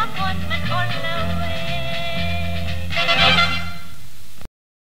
Japan, man, all